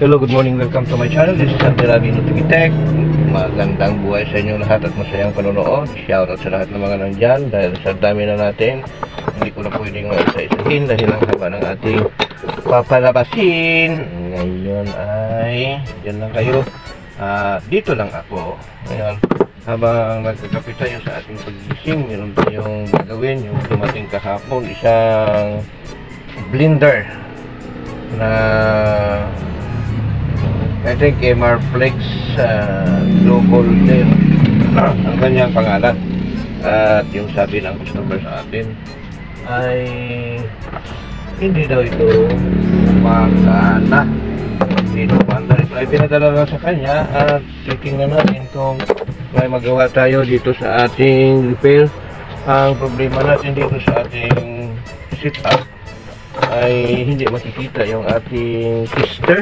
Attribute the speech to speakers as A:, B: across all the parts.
A: Hello, good morning. Welcome to my channel. This is Santi Rabi Nutikitech. Magandang buhay sa inyo lahat at masayang panonood. Shoutout sa lahat ng mga nandyan dahil sa dami na natin. Hindi ko na pwedeng maisa-isahin dahil ang haba ng ating papalabasin. Ngayon ay, dyan lang kayo. Ah, dito lang ako. Ngayon, habang nagkakapit tayo sa ating pagising, meron tayong gagawin yung dumating kahapon, isang blender na I think MR Flex uh, Global din ang kanyang pangalan. At yung sabi ng customer sa atin ay hindi daw ito makana hindi ito makana ito ay pinadala lang sa kanya. At titingnan natin kung may magawa tayo dito sa ating repair. Ang problema natin dito sa ating setup ay hindi makikita yung ating tester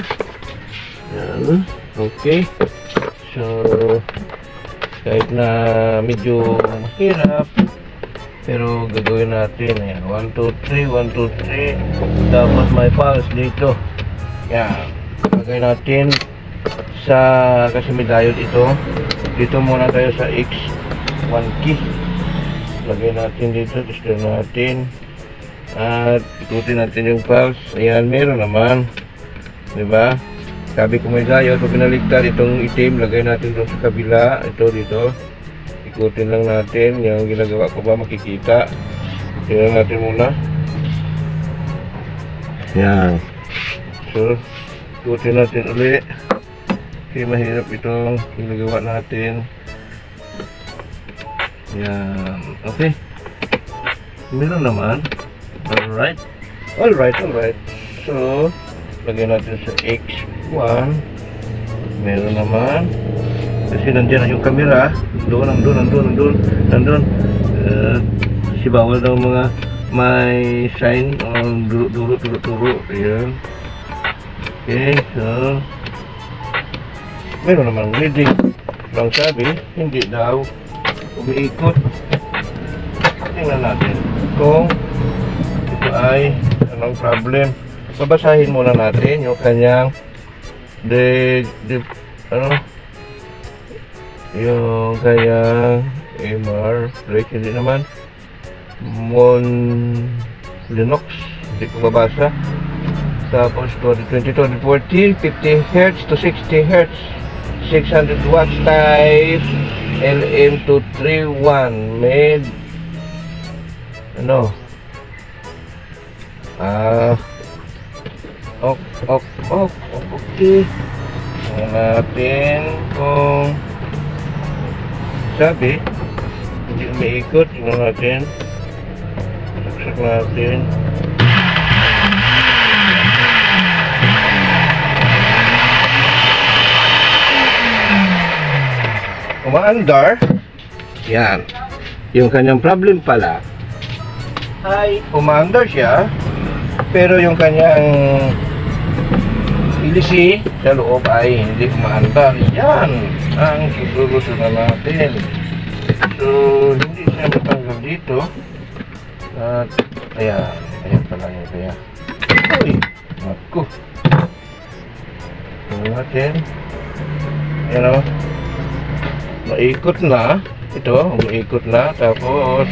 A: yan. Okay. So, kahit na medyo mahirap, pero gagawin natin. Ayan. 1, 2, 3, 1, 2, 3. Tapos may pulse dito. Yan. Gagawin natin sa, kasi may diode ito. Dito muna tayo sa X1 key. Lagay natin dito. Tester natin. At ikutin natin yung pulse. Ayan, meron naman. Diba? Sabi ko may diode, pag pinaligtad itong itim, lagay natin doon sa kabila. Ito dito. Ikutin lang natin. Yung ginagawa ko ba makikita. Tingnan natin muna. Yan. So, ikutin natin uli. Kasi mahirap itong ginagawa natin. Yan. Okay. Meron naman. Alright. Alright, alright. So, lagyan natin sa X1 meron naman. Kasi nandiyan na yung camera. Doon, nandun, nandun, nandun nandun uh, si bawal daw mga may sign on duro, duro, duro, duro ayan. Okay, so meron naman reading. Lang sabi, hindi daw umiikot. Tingnan natin kung ito ay anong problem. Babasahin muna natin yung kanyang de, de ano? Yung kanyang MR break hindi naman. Mon Linux hindi ko babasa tapos 20, 20, 40 50 Hz to 60 Hz 600 watts type LM231 made ano? Ah Ok, ok, ok, okay. Tingnan natin kung sabi, hindi umiikot. Tingnan natin. Saksak natin. Umaandar. Yan. Yung kanyang problem pala ay umaandar siya pero yung kanyang ilisi sa loob ay hindi umaandar. Yan ang susurusunan natin. So, hindi siya matanggal dito. At, ayan. Ayan pala yun kaya. Uy, naku. Tingnan natin. Ayan o. Maikot na. Ito, maikot na. Tapos,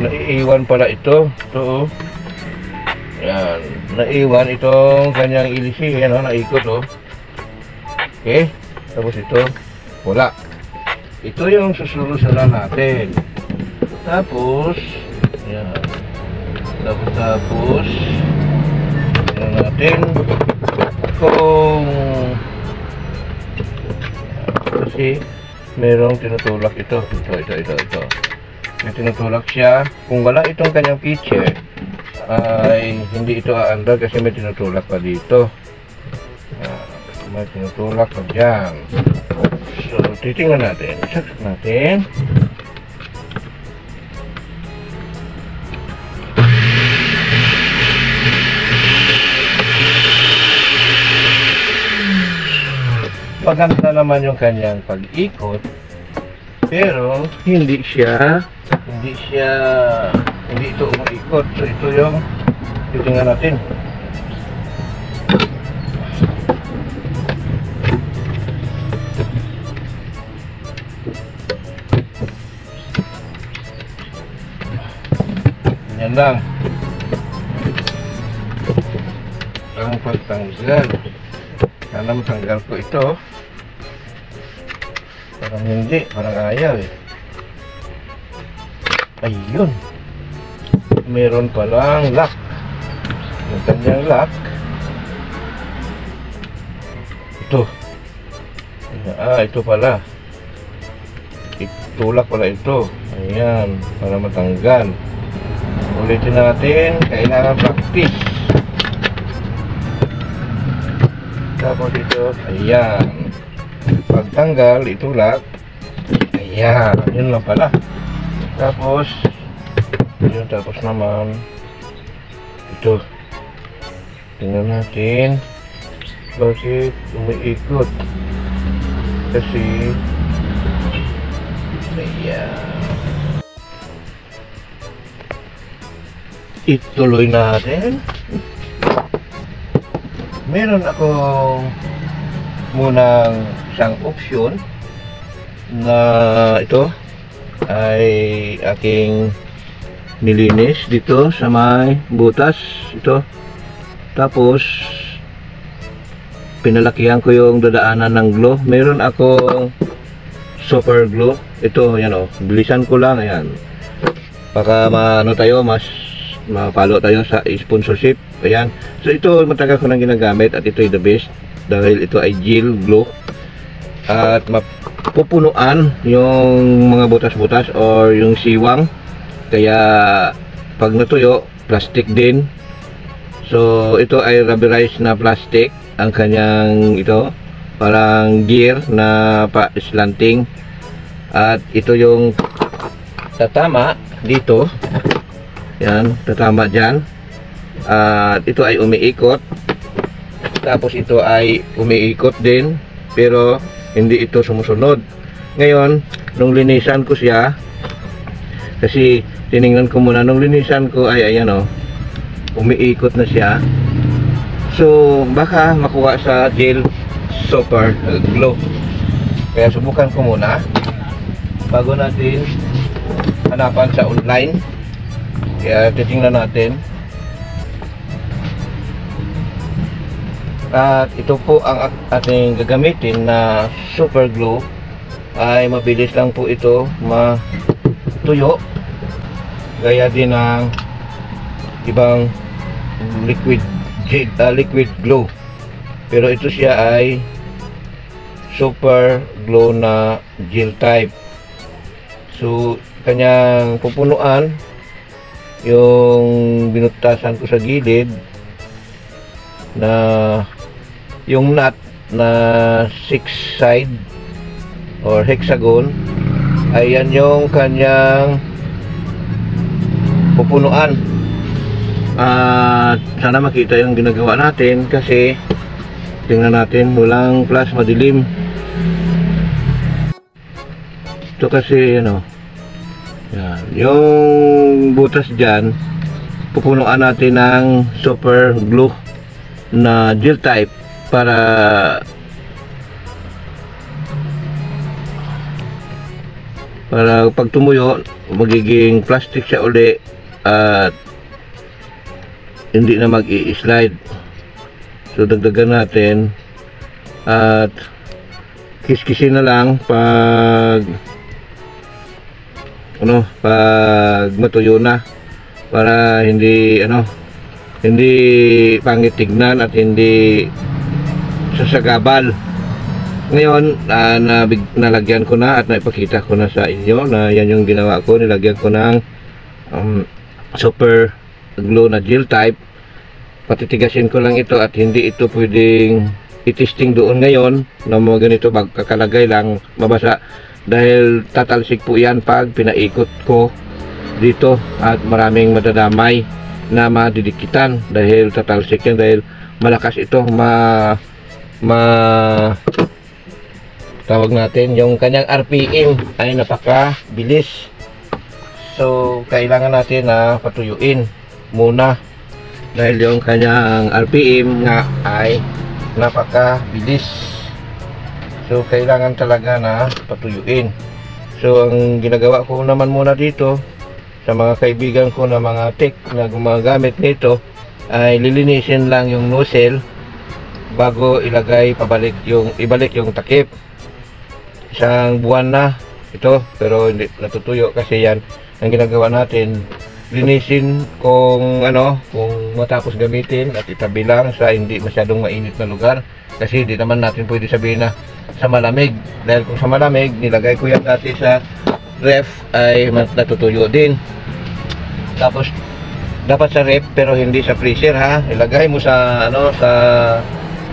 A: naiiwan pala ito. Ito o. Yan. Naiwan itong kanyang ilisi. Yan o, naikot o. Okay. Tapos ito, wala. Ito yung susulusanan natin. Tapos, yan. Tapos, tapos, yan natin. Kung, kasi, merong tinutulak ito. Ito, ito, ito, ito. May tinutulak siya. Kung wala itong kanyang feature, ay hindi ito aandar kasi may tinutulak pa dito. Ah, may tinutulak pa dyan. So, titingnan natin. Saksak natin. Maganda naman yung kanyang pag-ikot. Pero, hindi siya, hindi siya, hindi ito umiikot so ito yung titingnan natin. Ganyan lang. Ang pagtanggal. Sana matanggal ko ito. Parang hindi parang ayaw eh. Ayun meron palang lock. Yung kanyang lock. Ito. Ah ito pala. Itulak pala ito. Ayan para matanggal. Ulitin natin kailangan practice. Tapos ito ayan. Pagtanggal itulak. Ayan yun lang pala. Tapos yun tapos naman ito. Tingnan natin. Bakit umiikot? Kasi ayan. Ituloy natin. Meron akong munang isang option na ito ay aking nilinis dito sa may butas ito. Tapos pinalakihan ko yung dadaanan ng glue meron akong super glue ito yan o. Bilisan ko lang ayan. Baka maano tayo mas mapalo tayo sa sponsorship. Ayan. So ito matagal ko nang ginagamit at ito ay the best dahil ito ay gel glue at mapupunuan yung mga butas-butas or yung siwang kaya pag natuyo plastic din. So ito ay rubberized na plastic ang kanyang ito parang gear na pa slanting at ito yung tatama dito. Yan tatama dyan. At ito ay umiikot. Tapos ito ay umiikot din pero hindi ito sumusunod. Ngayon nung linisan ko siya kasi tiningnan ko muna. Nung linisan ko ay ayan o umiikot na siya. So baka makuha sa gel super glow kaya subukan ko muna. Bago natin hanapan sa online. Kaya titingnan natin. At ito po ang ating gagamitin na super glue. Ay mabilis lang po ito matuyo gaya din ng ibang liquid uh, liquid glue pero ito siya ay super glue na gel type. So kanyang pupunuan yung binutasan ko sa gilid na yung nut na six side or hexagon ayan yung kanyang pupunuan. At sana makita yung ginagawa natin kasi tingnan natin mulang plus madilim. Ito kasi ano yan, yung butas dyan pupunuan natin ng super glue na gel type para para pag tumuyo magiging plastic siya uli at hindi na mag i-slide so dagdagan natin at kiskisin na lang pag ano pag matuyo na para hindi ano hindi pangit tignan at hindi sasagabal. Ngayon uh, nabig, nalagyan ko na at naipakita ko na sa inyo na yan yung ginawa ko. Nilagyan ko ng um, super glue na gel type. Patitigasin ko lang ito at hindi ito pwedeng itesting doon ngayon na mga ganito magkakalagay lang mabasa. Dahil tatalsik po yan pag pinaikot ko dito at maraming madadamay na madidikitan dahil tatalsik yan dahil malakas ito ma ma tawag natin yung kanyang RPM ay napaka bilis so kailangan natin na patuyuin muna. Dahil yung kanyang RPM nga ay napaka bilis so kailangan talaga na patuyuin. So ang ginagawa ko naman muna dito sa mga kaibigan ko na mga tech na gumagamit nito ay lilinisin lang yung nozzle bago ilagay pabalik yung ibalik yung takip. Isang buwan na ito pero hindi natutuyo kasi yan ang ginagawa natin linisin kung ano kung matapos gamitin at itabi lang sa hindi masyadong mainit na lugar. Kasi hindi naman natin pwede sabihin na sa malamig. Dahil kung sa malamig nilagay ko yan dati sa ref ay natutuyo din. Tapos dapat sa ref pero hindi sa freezer ha? Ilagay mo sa ano sa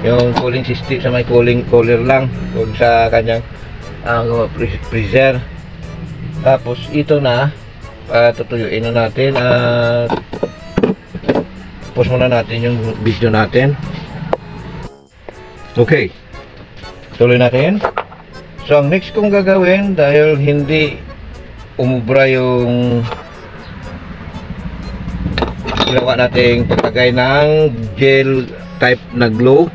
A: yung cooling system sa may cooling cooler lang kung sa kanyang ang freezer. Tapos ito na uh, tutuyuin na natin at pause muna natin yung video natin. Okay. Tuloy natin. So ang next kong gagawin dahil hindi umubra yung ginawa nating paglagay ng gel type na glue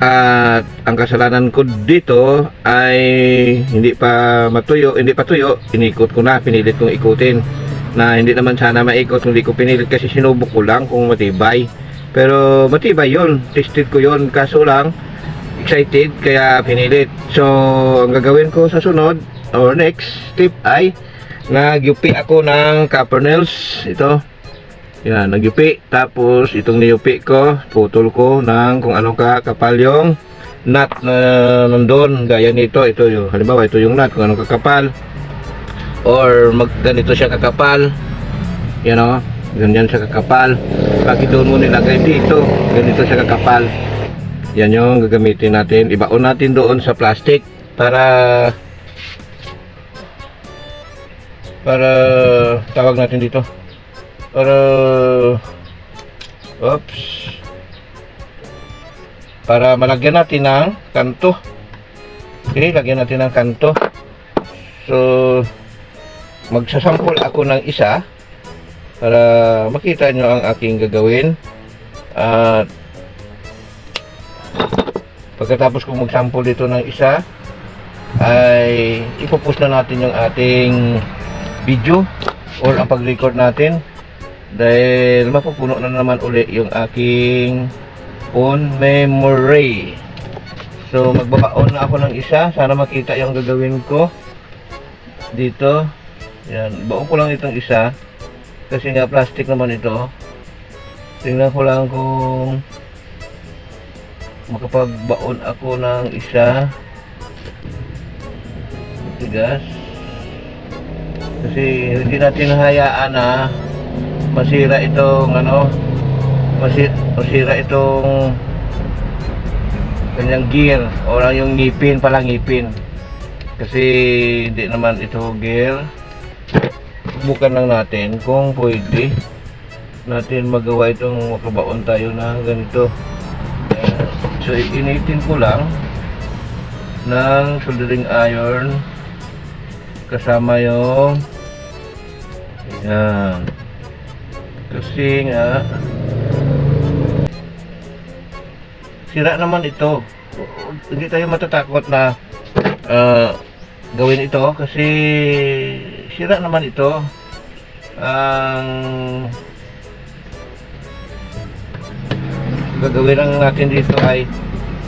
A: at ang kasalanan ko dito ay hindi pa matuyo, hindi pa tuyo, inikot ko na, pinilit kong ikutin. Na hindi naman sana maikot, hindi ko pinilit kasi sinubok ko lang kung matibay. Pero matibay yon tested ko yon kaso lang excited kaya pinilit. So ang gagawin ko sa sunod or next step ay nagyupi ako ng copper nails ito yan, nagyupi. Tapos, itong niyupi ko, putol ko ng kung anong kakapal yung nut na nandun. Gaya nito, ito yung, halimbawa, ito yung nut, kung anong kakapal. Or, mag, ganito siya kakapal. Yan o, ganyan siya kakapal. Bakit doon mo nilagay dito? Ganito siya kakapal. Yan yung gagamitin natin. Ibaon natin doon sa plastic para para tawag natin dito para oops. Para malagyan natin ng kanto. Okay lagyan natin ng kanto. So magsasampol ako ng isa para makita nyo ang aking gagawin. At pagkatapos kong magsampol dito ng isa ay ipopost na natin yung ating video or ang pag-record natin dahil mapupuno na naman uli yung aking on memory. So magbabaon na ako ng isa. Sana makita yung gagawin ko dito. Yan. Baon ko lang itong isa. Kasi nga plastic naman ito. Tingnan ko lang kung makapagbaon ako ng isa. Tigas. Kasi hindi natin hayaan na masira itong ano masira, masira itong kanyang gear o lang yung ngipin pala ngipin. Kasi hindi naman ito gear. Subukan lang natin kung pwede natin magawa itong makabaon tayo na ganito. Ayan. so initin ko lang ng soldering iron kasama yung yan kasi nga sira naman ito. Hindi tayo matatakot na uh, gawin ito kasi sira naman ito. Ang gagawin lang natin dito ay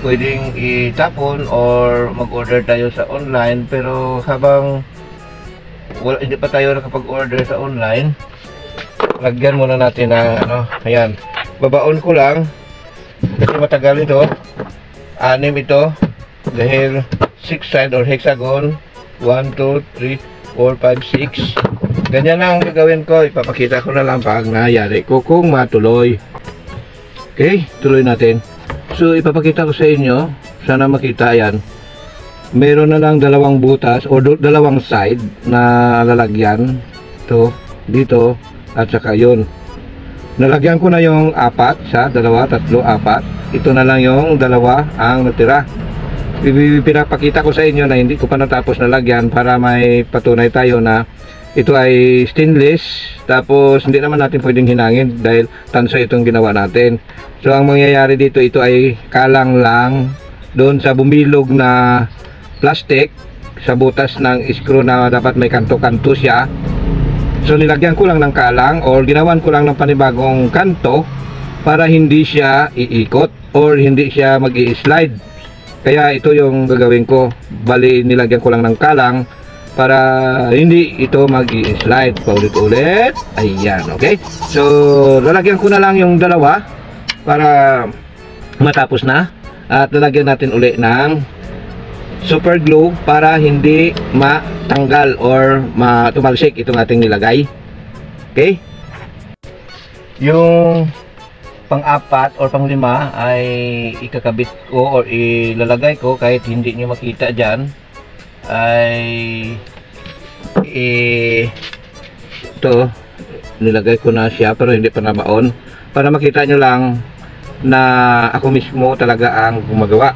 A: pwedeng itapon or mag-order tayo sa online. Pero habang wala, hindi pa tayo nakapag-order sa online lagyan muna natin ng ano, ayan. Babaon ko lang. Kasi matagal ito. Anim ito. Dahil 6 side or hexagon. 1, 2, 3, 4, 5, 6 ganyan lang gagawin ko. Ipapakita ko na lang pag nangyari ko kung matuloy. Okay tuloy natin. So ipapakita ko sa inyo. Sana makita yan meron na lang dalawang butas o dalawang side na lalagyan. To dito at saka yun. Nalagyan ko na yung apat sa dalawa, tatlo, apat. Ito na lang yung dalawa ang natira. Pinapakita ko sa inyo na hindi ko pa natapos nalagyan para may patunay tayo na ito ay stainless tapos hindi naman natin pwedeng hinangin dahil tanso itong ginawa natin. So ang mangyayari dito ito ay kalang lang doon sa bumilog na plastic sa butas ng screw na dapat may kanto-kanto siya So nilagyan ko lang ng kalang or ginawan ko lang ng panibagong kanto para hindi siya iikot or hindi siya mag slide Kaya ito yung gagawin ko. Bali nilagyan ko lang ng kalang para hindi ito mag-slide paulit-ulit. Ayan, okay? So lalagyan ko na lang yung dalawa para matapos na at lalagyan natin uli ng super glue para hindi matanggal or matumalsik itong ating nilagay. Okay? Yung pang-apat or pang-lima ay ikakabit ko or ilalagay ko kahit hindi nyo makita dyan ay eh, ito nilagay ko na siya pero hindi pa nabaon para makita nyo lang na ako mismo talaga ang gumagawa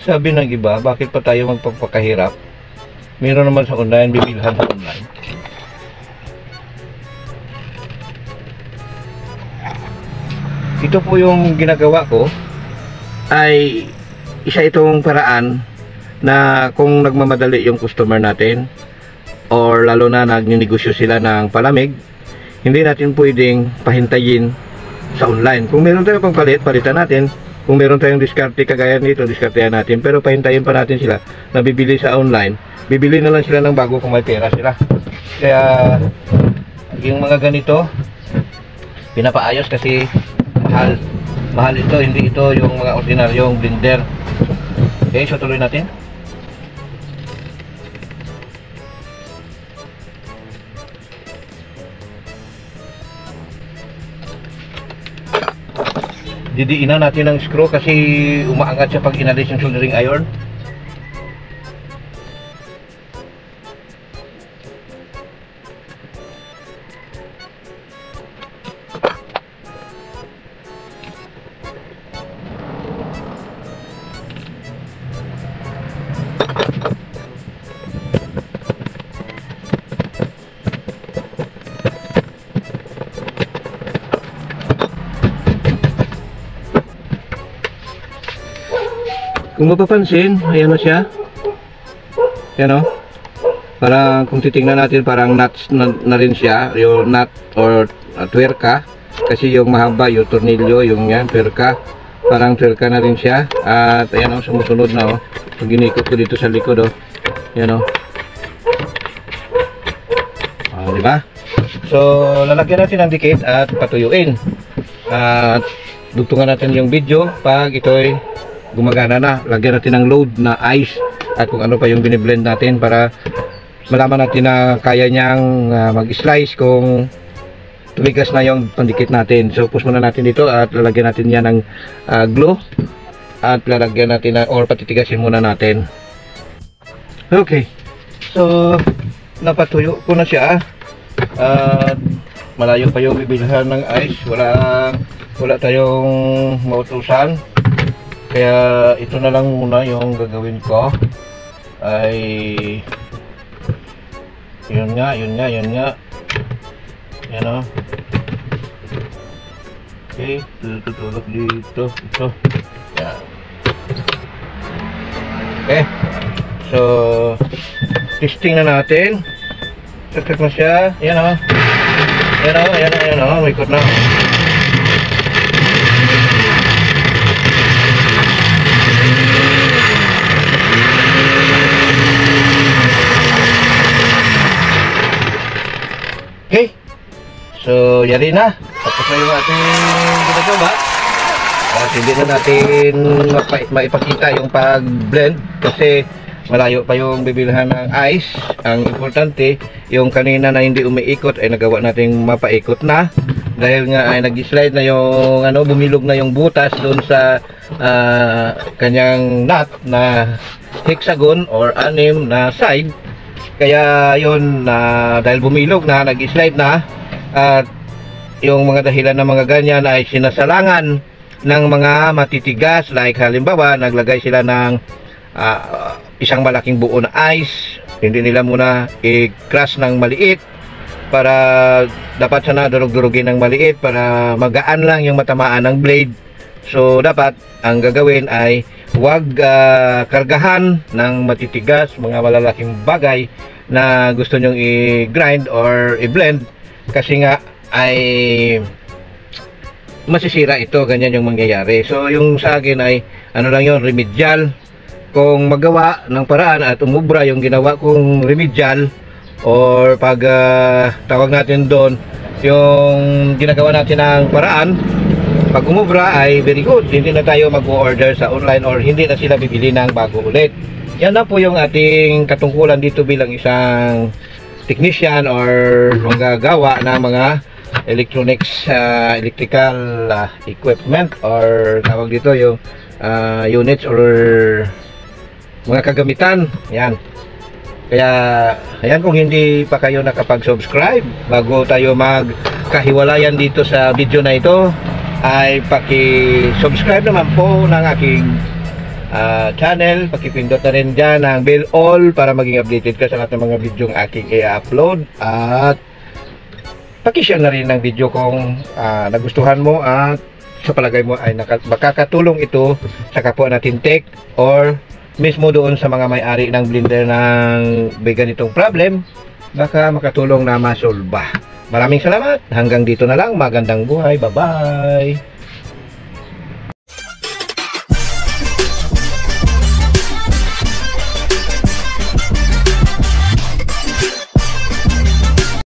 A: Sabi ng iba, bakit pa tayo magpapakahirap? Meron naman sa online, bibilhan sa online. Ito po yung ginagawa ko ay isa itong paraan na kung nagmamadali yung customer natin or lalo na nagnenegosyo sila ng palamig, hindi natin pwedeng pahintayin sa online. Kung meron tayong pangpalit, palitan natin kung meron tayong diskarte kagaya nito, diskartehan natin. Pero pahintayin pa natin sila na bibili sa online. Bibili na lang sila ng bago kung may pera sila. Kaya, yung mga ganito, pinapaayos kasi mahal. Mahal ito, hindi ito yung mga ordinaryong blender. Okay, so tuloy natin. Didiinan natin ng screw kasi umaangat siya pag inalis yung soldering iron Kung mapapansin, ayan na siya. Ayan o. Parang kung titingnan natin, parang nuts na, na rin siya. Yung nut or uh, twerka. Kasi yung mahaba, yung tornilyo, yung yan, twerka. Parang twerka na rin siya. At ayan o, sumusunod na o. Pag ginikot ko dito sa likod o. Ayan o. Ah, di ba? So, lalagyan natin ng dikit at patuyuin. At dugtungan natin yung video pag ito'y gumagana na. Lagyan natin ng load na ice at kung ano pa yung biniblend natin para malaman natin na kaya niyang uh, mag-slice kung tumigas na yung pandikit natin. So push muna natin dito at lalagyan natin yan ng uh, glue at lalagyan natin na, or patitigasin muna natin. Okay. So napatuyo ko na siya at malayo pa yung bibilhan ng ice. Wala wala tayong mautusan kaya ito na lang muna yung gagawin ko. Ay yun nga yun nga yun nga. Yan o okay tutulog dito. Ito. Yan okay. So testing na natin. Sakit na siya. Yan o yan o yan o yan o may na So, yari na. Tapos na yung ating ginagawa. At hindi na natin maipakita yung pag-blend kasi malayo pa yung bibilhan ng ice. Ang importante, yung kanina na hindi umiikot ay nagawa nating mapaikot na dahil nga ay nag-slide na yung ano bumilog na yung butas doon sa ah, kanyang nut na hexagon or anim na side kaya yun na dahil bumilog na nag-slide na at yung mga dahilan ng mga ganyan ay sinasalangan ng mga matitigas. Like halimbawa naglagay sila ng ah, isang malaking buo na ice. Hindi nila muna i-crush ng maliit para dapat sana durug-durugin ng maliit para magaan lang yung matamaan ng blade. So dapat ang gagawin ay huwag ah, kargahan ng matitigas mga malalaking bagay na gusto nyong i-grind or i-blend kasi nga ay masisira ito, ganyan yung mangyayari. So yung sa akin ay ano lang yon remedial. Kung magawa ng paraan at umubra yung ginawa kong remedial or pag ah, tawag natin doon yung ginagawa natin ng paraan pag umubra ay very good hindi na tayo mag-order sa online or hindi na sila bibili ng bago ulit yan na po yung ating katungkulan dito bilang isang technician or manggagawa ng mga electronics uh, electrical uh, equipment or tawag dito yung uh, units or mga kagamitan. Yan. Kaya ayan kung hindi pa kayo nakapag-subscribe bago tayo magkahiwalayan dito sa video na ito ay paki-subscribe naman po ng aking ah, channel. Pakipindot na rin dyan ang bell all para maging updated ka sa lahat ng mga video ng aking i-upload. At pakishare na rin ng video kung ah, nagustuhan mo at sa palagay mo ay naka- makakatulong ito sa kapwa natin tech or mismo doon sa mga may-ari ng blender ng may ganitong problem baka makatulong na masolba. Maraming salamat. Hanggang dito na lang. Magandang buhay. Bye-bye.